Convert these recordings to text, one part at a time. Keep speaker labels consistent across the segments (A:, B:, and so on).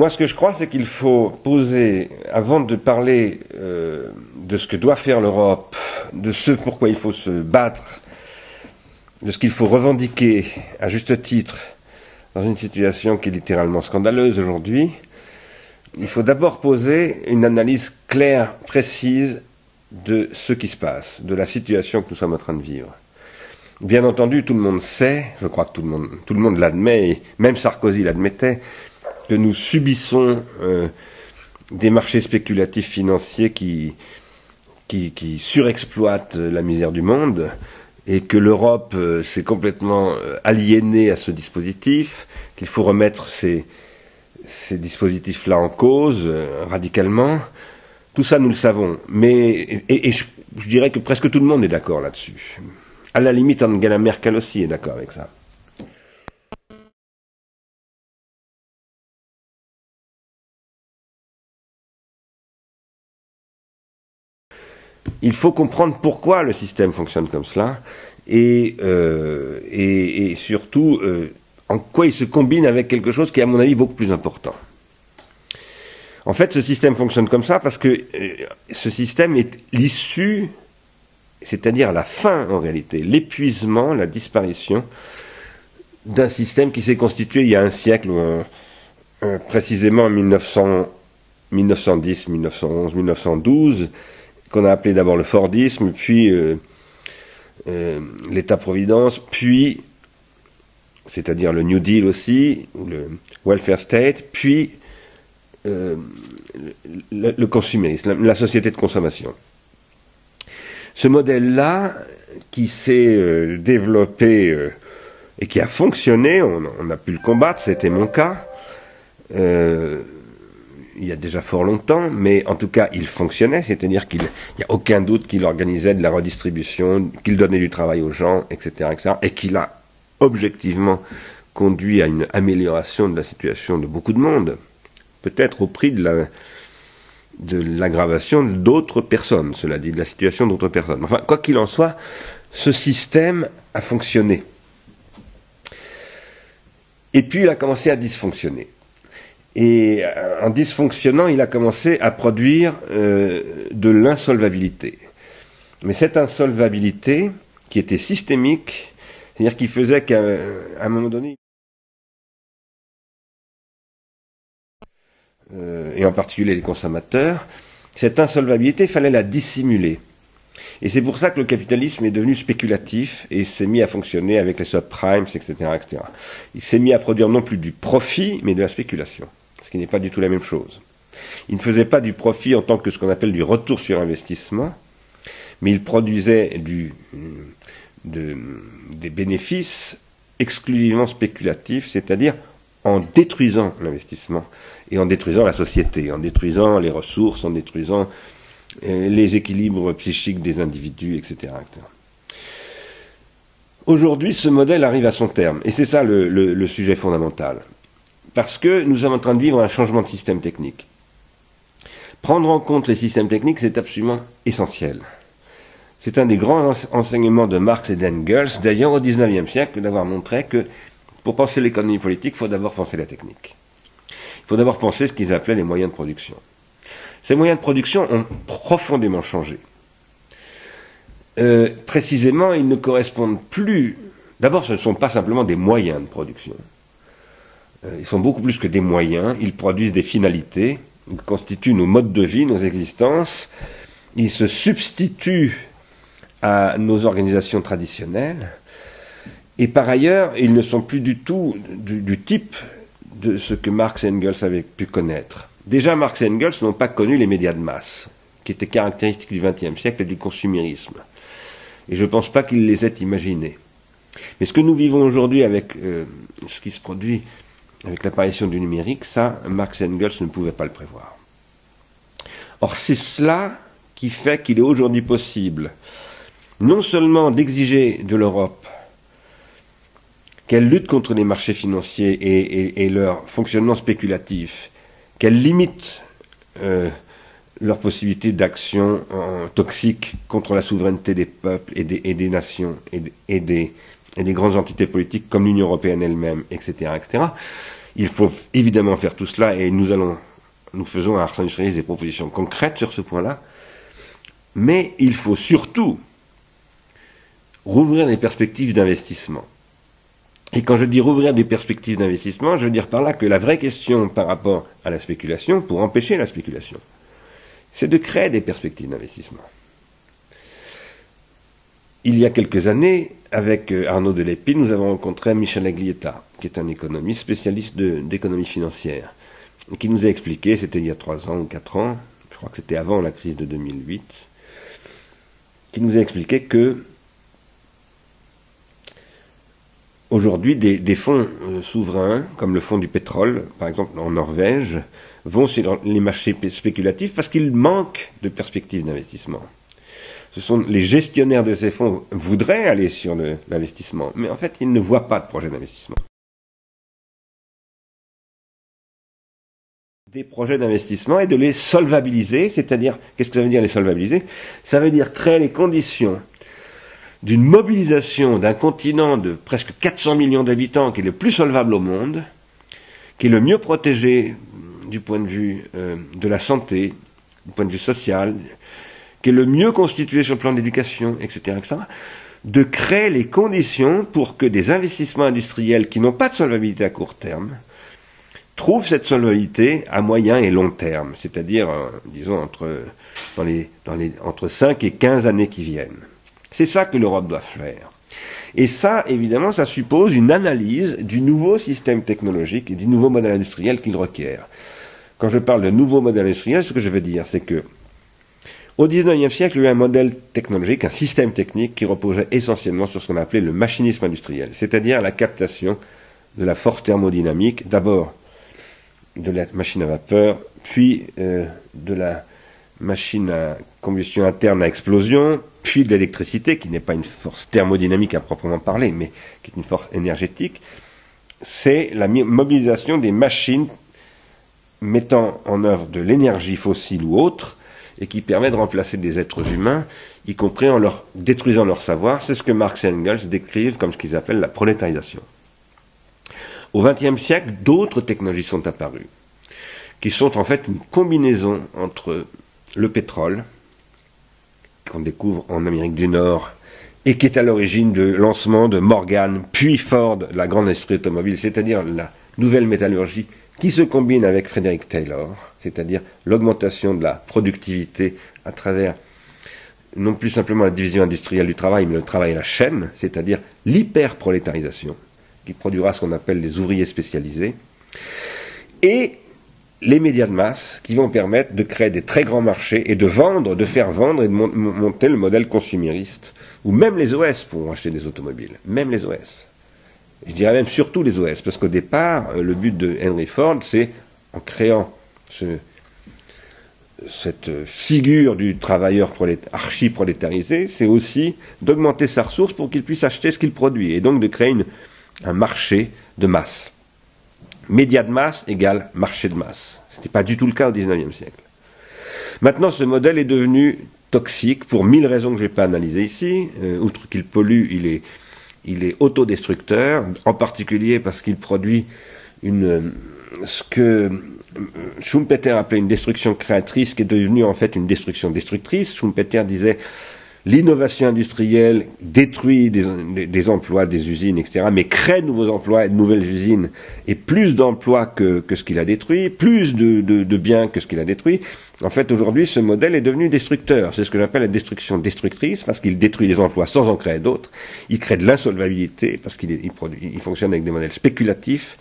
A: moi, ce que je crois, c'est qu'il faut poser, avant de parler euh, de ce que doit faire l'Europe, de ce pourquoi il faut se battre, de ce qu'il faut revendiquer à juste titre dans une situation qui est littéralement scandaleuse aujourd'hui, il faut d'abord poser une analyse claire, précise de ce qui se passe, de la situation que nous sommes en train de vivre. Bien entendu, tout le monde sait, je crois que tout le monde, tout le monde l'admet, même Sarkozy l'admettait, que nous subissons euh, des marchés spéculatifs financiers qui, qui, surexploitent la misère du monde et que l'Europe euh, s'est complètement euh, aliénée à ce dispositif, qu'il faut remettre ces, ces dispositifs-là en cause radicalement. Tout ça, nous le savons. Mais, et, je, je, dirais que presque tout le monde est d'accord là-dessus. À la limite, Angela Merkel aussi est d'accord avec ça. Il faut comprendre pourquoi le système fonctionne comme cela et, euh, surtout euh, en quoi il se combine avec quelque chose qui est à mon avis beaucoup plus important. En fait, ce système fonctionne comme ça parce que euh, ce système est l'issue, c'est-à-dire la fin en réalité, l'épuisement, la disparition d'un système qui s'est constitué il y a un siècle, précisément en 1900, 1910, 1911, 1912 qu'on a appelé d'abord le Fordisme, puis euh, euh, l'État-providence, puis, c'est-à-dire le New Deal aussi, le Welfare State, puis euh, le, consumérisme, la, société de consommation. Ce modèle-là, qui s'est développé et qui a fonctionné, on, on, a pu le combattre, c'était mon cas, il y a déjà fort longtemps, mais en tout cas, il fonctionnait, c'est-à-dire qu'il n'y a aucun doute qu'il organisait de la redistribution, qu'il donnait du travail aux gens, etc., etc., et qu'il a objectivement conduit à une amélioration de la situation de beaucoup de monde, peut-être au prix de de l'aggravation d'autres personnes, cela dit, de la situation d'autres personnes. Enfin, quoi qu'il en soit, ce système a fonctionné. Et puis il a commencé à dysfonctionner. Et euh, en dysfonctionnant, il a commencé à produire euh, de l'insolvabilité. Mais cette insolvabilité, qui était systémique, c'est-à-dire qui faisait qu'à un moment donné, euh, et en particulier les consommateurs, cette insolvabilité, il fallait la dissimuler. Et c'est pour ça que le capitalisme est devenu spéculatif et s'est mis à fonctionner avec les subprimes, etc., etc. Il s'est mis à produire non plus du profit, mais de la spéculation ce qui n'est pas du tout la même chose. Il ne faisait pas du profit en tant que ce qu'on appelle du retour sur investissement, mais il produisait du, de, des bénéfices exclusivement spéculatifs, c'est-à-dire en détruisant l'investissement et en détruisant la société, en détruisant les ressources, en détruisant euh, les équilibres psychiques des individus, etc. Aujourd'hui, ce modèle arrive à son terme, et c'est ça le sujet fondamental parce que nous sommes en train de vivre un changement de système technique. Prendre en compte les systèmes techniques, c'est absolument essentiel. C'est un des grands enseignements de Marx et d'Engels, d'ailleurs au XIXe siècle, d'avoir montré que pour penser l'économie politique, il faut d'abord penser la technique. Il faut d'abord penser ce qu'ils appelaient les moyens de production. Ces moyens de production ont profondément changé. Euh, précisément, ils ne correspondent plus. D'abord, ce ne sont pas simplement des moyens de production. Euh, ils sont beaucoup plus que des moyens, ils produisent des finalités, ils constituent nos modes de vie, nos existences, ils se substituent à nos organisations traditionnelles, et par ailleurs, ils ne sont plus du tout du, type de ce que Marx et Engels avaient pu connaître. Déjà, Marx et Engels n'ont pas connu les médias de masse, qui étaient caractéristiques du XXe siècle et du consumérisme. Et je ne pense pas qu'ils les aient imaginés. Mais ce que nous vivons aujourd'hui avec euh, ce qui se produit avec l'apparition du numérique, ça, Marx et Engels ne pouvaient pas le prévoir. Or, c'est cela qui fait qu'il est aujourd'hui possible non seulement d'exiger de l'Europe qu'elle lutte contre les marchés financiers et, leur fonctionnement spéculatif, qu'elle limite euh, leur possibilité d'action toxique contre la souveraineté des peuples et des, et des nations et des, et des grandes entités politiques comme l'Union européenne elle-même, etc., etc. Il faut évidemment faire tout cela et nous allons, nous faisons à Ars Industrialis des propositions concrètes sur ce point-là. Mais il faut surtout rouvrir les perspectives d'investissement. Et quand je dis rouvrir des perspectives d'investissement, je veux dire par là que la vraie question par rapport à la spéculation, pour empêcher la spéculation, c'est de créer des perspectives d'investissement. Il y a quelques années, avec euh, Arnaud Delépine, nous avons rencontré Michel Aglietta, qui est un économiste spécialiste d'économie financière, qui nous a expliqué, c'était il y a trois ans ou quatre ans, je crois que c'était avant la crise de 2008, qui nous a expliqué que aujourd'hui des, fonds euh, souverains, comme le fonds du pétrole, par exemple en Norvège, vont sur les marchés spéculatifs parce qu'il manque de perspectives d'investissement. Ce sont les gestionnaires de ces fonds voudraient aller sur l'investissement, mais en fait ils ne voient pas de projet d'investissement. des projets d'investissement et de les solvabiliser, c'est-à-dire, qu'est-ce que ça veut dire les solvabiliser? Ça veut dire créer les conditions d'une mobilisation d'un continent de presque 400 millions d'habitants qui est le plus solvable au monde, qui est le mieux protégé du point de vue euh, de la santé, du point de vue social, qui est le mieux constitué sur le plan d'éducation, etc., etc., de créer les conditions pour que des investissements industriels qui n'ont pas de solvabilité à court terme trouvent cette solvabilité à moyen et long terme, c'est-à-dire, euh, disons, entre, dans les, dans les, entre 5 et 15 années qui viennent. C'est ça que l'Europe doit faire. Et ça, évidemment, ça suppose une analyse du nouveau système technologique et du nouveau modèle industriel qu'il requiert. Quand je parle de nouveau modèle industriel, ce que je veux dire, c'est que au XIXe siècle, il y a eu un modèle technologique, un système technique qui reposait essentiellement sur ce qu'on appelait le machinisme industriel, c'est-à-dire la captation de la force thermodynamique, d'abord de la machine à vapeur, puis euh, de la machine à combustion interne à explosion, puis de l'électricité, qui n'est pas une force thermodynamique à proprement parler, mais qui est une force énergétique, c'est la mobilisation des machines mettant en œuvre de l'énergie fossile ou autre, et qui permet de remplacer des êtres humains, y compris en leur détruisant leur savoir. C'est ce que Marx et Engels décrivent comme ce qu'ils appellent la prolétarisation. Au XXe siècle, d'autres technologies sont apparues, qui sont en fait une combinaison entre le pétrole, qu'on découvre en Amérique du Nord et qui est à l'origine du lancement de Morgan, puis Ford, la grande industrie automobile, c'est-à-dire la nouvelle métallurgie qui se combine avec Frédéric Taylor, c'est-à-dire l'augmentation de la productivité à travers non plus simplement la division industrielle du travail, mais le travail à la chaîne, c'est-à-dire l'hyperprolétarisation, qui produira ce qu'on appelle les ouvriers spécialisés, et les médias de masse qui vont permettre de créer des très grands marchés et de vendre, de faire vendre et de monter le modèle consumériste, où même les OS pourront acheter des automobiles, même les OS. Je dirais même surtout les OS, parce qu'au départ, euh, le but de Henry Ford, c'est, en créant cette figure du travailleur archi-prolétarisé, c'est aussi d'augmenter sa ressource pour qu'il puisse acheter ce qu'il produit, et donc de créer un marché de masse. Média de masse égale marché de masse. Ce n'était pas du tout le cas au XIXe siècle. Maintenant, ce modèle est devenu toxique pour mille raisons que je n'ai pas analysées ici. Euh, outre qu'il pollue, il est, il est autodestructeur, en particulier parce qu'il produit ce que Schumpeter appelait une destruction créatrice qui est devenue en fait une destruction destructrice. Schumpeter disait L'innovation industrielle détruit des, emplois, des usines, etc., mais crée de nouveaux emplois et de nouvelles usines, et plus d'emplois que, ce qu'il a détruit, plus de, biens que ce qu'il a détruit. En fait, aujourd'hui, ce modèle est devenu destructeur. C'est ce que j'appelle la destruction destructrice, parce qu'il détruit les emplois sans en créer d'autres. Il crée de l'insolvabilité, parce qu'il il fonctionne avec des modèles spéculatifs.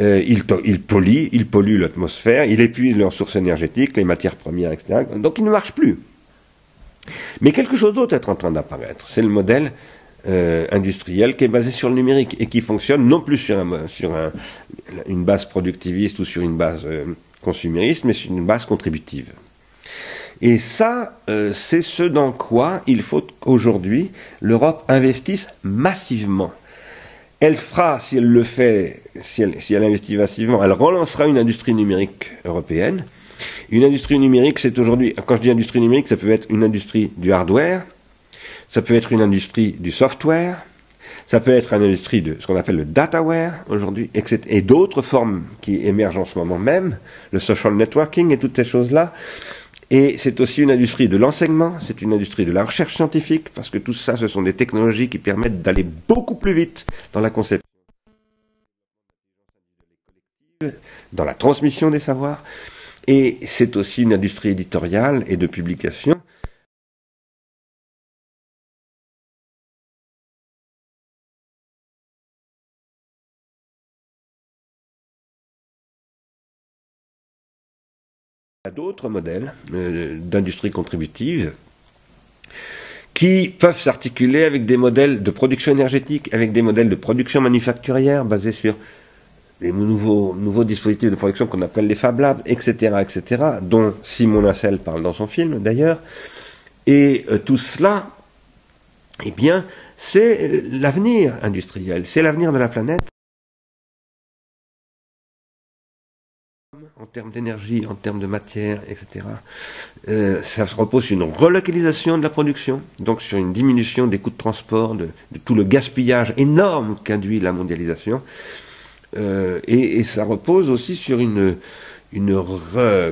A: Euh, il, il pollue, il pollue l'atmosphère, il épuise les ressources énergétiques, les matières premières, etc. Donc il ne marche plus. Mais quelque chose d'autre est en train d'apparaître. C'est le modèle euh, industriel qui est basé sur le numérique et qui fonctionne non plus sur, une base productiviste ou sur une base euh, consumériste, mais sur une base contributive. Et ça, euh, c'est ce dans quoi il faut qu'aujourd'hui l'Europe investisse massivement. Elle fera, si elle le fait, si elle investit massivement, elle relancera une industrie numérique européenne une industrie numérique, c'est aujourd'hui, quand je dis industrie numérique, ça peut être une industrie du hardware, ça peut être une industrie du software, Ça peut être une industrie de ce qu'on appelle le dataware aujourd'hui, et d'autres formes qui émergent en ce moment même, le social networking et toutes ces choses-là. Et c'est aussi une industrie de l'enseignement, c'est une industrie de la recherche scientifique, parce que tout ça, ce sont des technologies qui permettent d'aller beaucoup plus vite dans la conception, dans la transmission des savoirs. Et c'est aussi une industrie éditoriale et de publication. D'autres modèles euh, d'industrie contributive qui peuvent s'articuler avec des modèles de production énergétique, avec des modèles de production manufacturière basés sur les nouveaux, nouveaux dispositifs de production qu'on appelle les Fab Labs, etc., etc., dont Simon Nassel parle dans son film d'ailleurs. Et euh, tout cela, eh bien, c'est l'avenir industriel, c'est l'avenir de la planète. en termes d'énergie, en termes de matière, etc. Euh, ça se repose sur une relocalisation de la production, donc sur une diminution des coûts de transport, de, tout le gaspillage énorme qu'induit la mondialisation. Euh, et, ça repose aussi sur une, une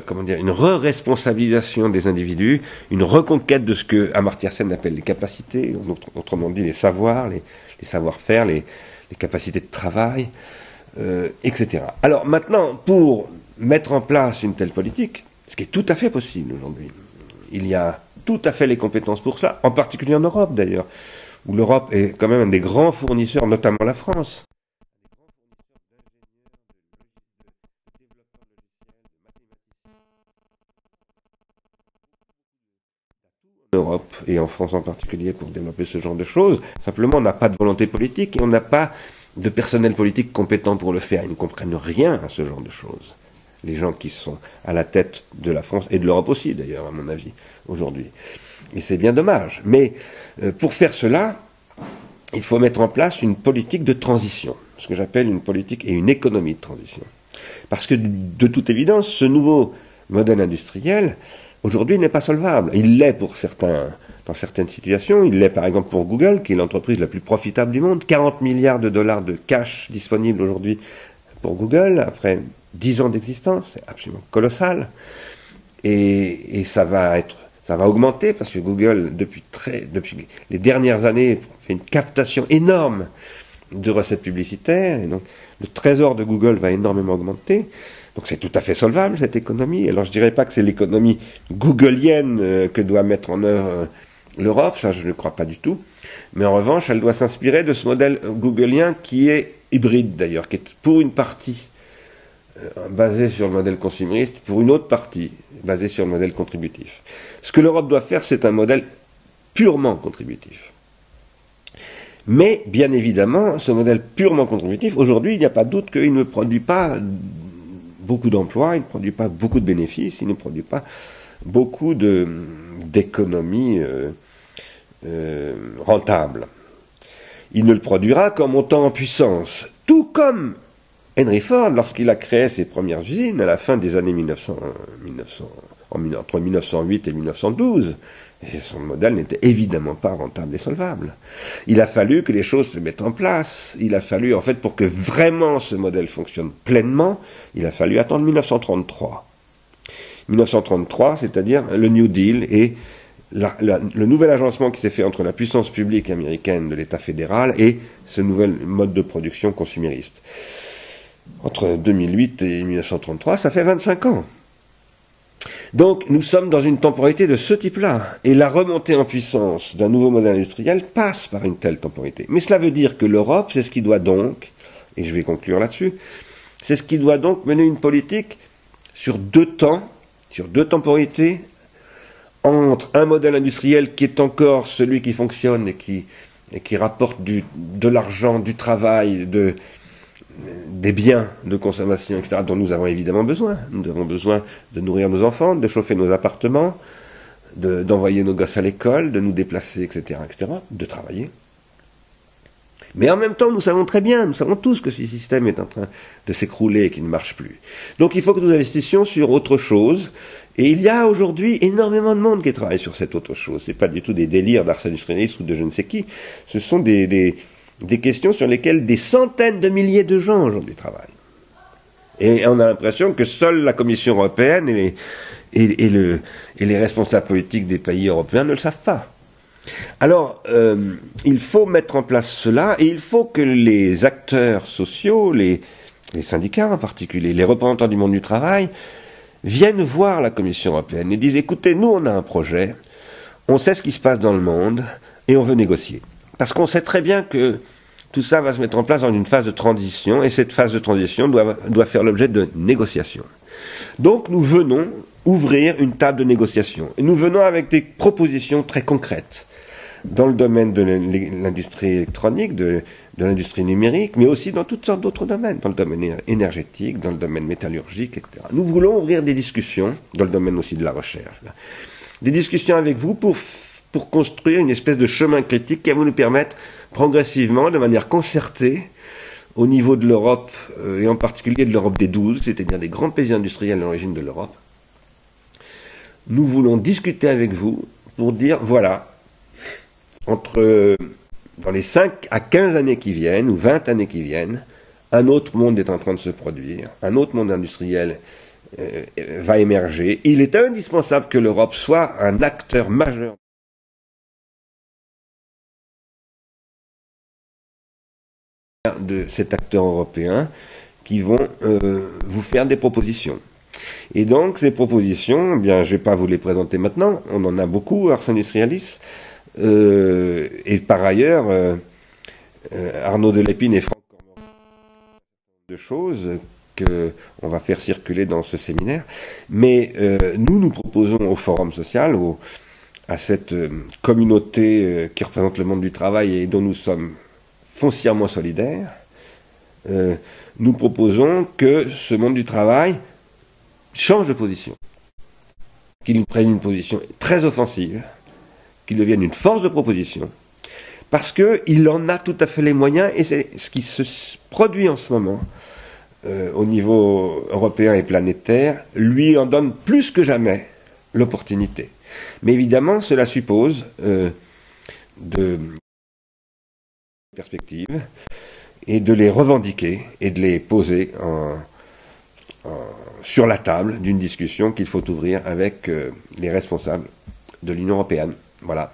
A: comment dire, une re-responsabilisation des individus, une reconquête de ce que Amartya Sen appelle les capacités, autrement dit les savoirs, les, savoir-faire, les, capacités de travail, euh, etc. Alors maintenant, pour mettre en place une telle politique, ce qui est tout à fait possible aujourd'hui. Il y a tout à fait les compétences pour cela, en particulier en Europe d'ailleurs, où l'Europe est quand même un des grands fournisseurs, notamment la France. Europe et en France en particulier pour développer ce genre de choses. Simplement, on n'a pas de volonté politique et on n'a pas de personnel politique compétent pour le faire. Ils ne comprennent rien à ce genre de choses les gens qui sont à la tête de la France et de l'Europe aussi d'ailleurs, à mon avis, aujourd'hui. Et c'est bien dommage. Mais euh, pour faire cela, il faut mettre en place une politique de transition, ce que j'appelle une politique et une économie de transition. Parce que de toute évidence, ce nouveau modèle industriel, aujourd'hui, n'est pas solvable. Il l'est pour certains, dans certaines situations. Il l'est par exemple pour Google, qui est l'entreprise la plus profitable du monde. 40 milliards de dollars de cash disponibles aujourd'hui pour Google, après dix ans d'existence, c'est absolument colossal. Et, ça va ça va augmenter parce que Google, depuis, très, depuis les dernières années, fait une captation énorme de recettes publicitaires. Et donc, le trésor de Google va énormément augmenter. Donc c'est tout à fait solvable cette économie. Alors je dirais pas que c'est l'économie googlienne euh, que doit mettre en œuvre euh, l'Europe, ça je ne crois pas du tout. Mais en revanche, elle doit s'inspirer de ce modèle googlien qui est hybride d'ailleurs, qui est pour une partie euh, basé sur le modèle consumériste, pour une autre partie basée sur le modèle contributif. Ce que l'Europe doit faire, c'est un modèle purement contributif. Mais, bien évidemment, ce modèle purement contributif, aujourd'hui, il n'y a pas de doute qu'il ne produit pas beaucoup d'emplois, il ne produit pas beaucoup de bénéfices, il ne produit pas beaucoup d'économies euh, euh, rentables. Il ne le produira qu'en montant en puissance, tout comme Henry Ford, lorsqu'il a créé ses premières usines à la fin des années 1900, 1900 entre 1908 et 1912, et son modèle n'était évidemment pas rentable et solvable. Il a fallu que les choses se mettent en place. Il a fallu, en fait, pour que vraiment ce modèle fonctionne pleinement, il a fallu attendre 1933. 1933, c'est-à-dire le New Deal et le nouvel agencement qui s'est fait entre la puissance publique américaine de l'État fédéral et ce nouvel mode de production consumériste entre 2008 et 1933, ça fait 25 ans. Donc nous sommes dans une temporalité de ce type-là. Et la remontée en puissance d'un nouveau modèle industriel passe par une telle temporalité. Mais cela veut dire que l'Europe, c'est ce qui doit donc, et je vais conclure là-dessus, c'est ce qui doit donc mener une politique sur deux temps, sur deux temporalités, entre un modèle industriel qui est encore celui qui fonctionne et qui, rapporte de l'argent, du travail, de, des biens de consommation, etc., dont nous avons évidemment besoin. Nous avons besoin de nourrir nos enfants, de chauffer nos appartements, d'envoyer nos gosses à l'école, de nous déplacer, etc., etc., de travailler. Mais en même temps, nous savons très bien, nous savons tous que ce système est en train de s'écrouler et qu'il ne marche plus. Donc il faut que nous investissions sur autre chose. Et il y a aujourd'hui énormément de monde qui travaille sur cette autre chose. Ce n'est pas du tout des délires d'Arsène ou de je ne sais qui. Ce sont des, des questions sur lesquelles des centaines de milliers de gens aujourd'hui travaillent. Et on a l'impression que seule la Commission européenne et les, les responsables politiques des pays européens ne le savent pas. Alors, euh, il faut mettre en place cela et il faut que les acteurs sociaux, les, syndicats en particulier, les représentants du monde du travail, viennent voir la Commission européenne et disent écoutez, nous on a un projet, on sait ce qui se passe dans le monde et on veut négocier. Parce qu'on sait très bien que tout ça va se mettre en place dans une phase de transition et cette phase de transition doit, faire l'objet de négociations. Donc nous venons ouvrir une table de négociation et nous venons avec des propositions très concrètes dans le domaine de l'industrie électronique, de, l'industrie numérique, mais aussi dans toutes sortes d'autres domaines, dans le domaine énergétique, dans le domaine métallurgique, etc. Nous voulons ouvrir des discussions, dans le domaine aussi de la recherche, des discussions avec vous pour, pour construire une espèce de chemin critique qui va nous permettre progressivement, de manière concertée, au niveau de l'Europe, euh, et en particulier de l'Europe des douze, c'est-à-dire des grands pays industriels à l'origine de l'Europe, nous voulons discuter avec vous pour dire, voilà, entre dans les 5 à 15 années qui viennent, ou 20 années qui viennent, un autre monde est en train de se produire, un autre monde industriel euh, va émerger. Il est indispensable que l'Europe soit un acteur majeur. De cet acteur européen qui vont euh, vous faire des propositions. Et donc ces propositions, eh bien, je ne vais pas vous les présenter maintenant, on en a beaucoup, Ars Industrialis, euh, et par ailleurs, euh, euh, Arnaud Delépine et Franck de choses que on va faire circuler dans ce séminaire. Mais nous, nous proposons au Forum social, à cette communauté qui représente le monde du travail et dont nous sommes foncièrement solidaires, nous proposons que ce monde du travail change de position, qu'il prenne une position très offensive, qu'il devienne une force de proposition, parce qu'il en a tout à fait les moyens, et c'est ce qui se produit en ce moment euh, au niveau européen et planétaire, lui en donne plus que jamais l'opportunité. Mais évidemment, cela suppose euh, de perspectives et de les revendiquer et de les poser sur la table d'une discussion qu'il faut ouvrir avec euh, les responsables de l'Union européenne. Voilà.